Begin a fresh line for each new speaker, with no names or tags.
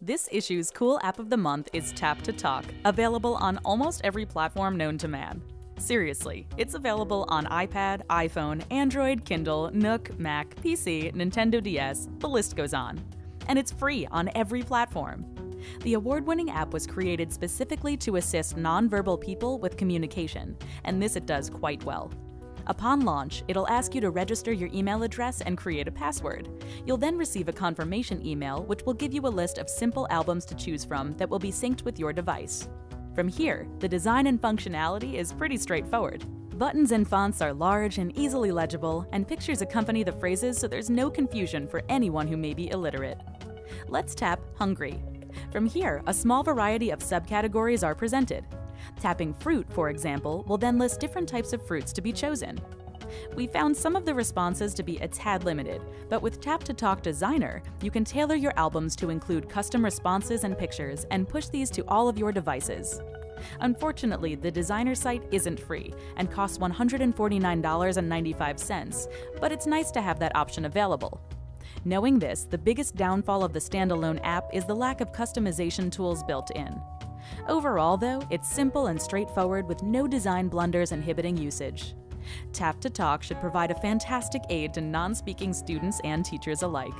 This issue's cool app of the month is TapToTalk, available on almost every platform known to man. Seriously, it's available on iPad, iPhone, Android, Kindle, Nook, Mac, PC, Nintendo DS, the list goes on. And it's free on every platform. The award winning app was created specifically to assist nonverbal people with communication, and this it does quite well. Upon launch, it'll ask you to register your email address and create a password. You'll then receive a confirmation email, which will give you a list of simple albums to choose from that will be synced with your device. From here, the design and functionality is pretty straightforward. Buttons and fonts are large and easily legible, and pictures accompany the phrases so there's no confusion for anyone who may be illiterate. Let's tap Hungry. From here, a small variety of subcategories are presented. Tapping fruit, for example, will then list different types of fruits to be chosen. We found some of the responses to be a tad limited, but with TapToTalk Designer, you can tailor your albums to include custom responses and pictures and push these to all of your devices. Unfortunately, the designer site isn't free and costs $149.95, but it's nice to have that option available. Knowing this, the biggest downfall of the standalone app is the lack of customization tools built in. Overall, though, it's simple and straightforward with no design blunders inhibiting usage. TapToTalk should provide a fantastic aid to non speaking students and teachers alike.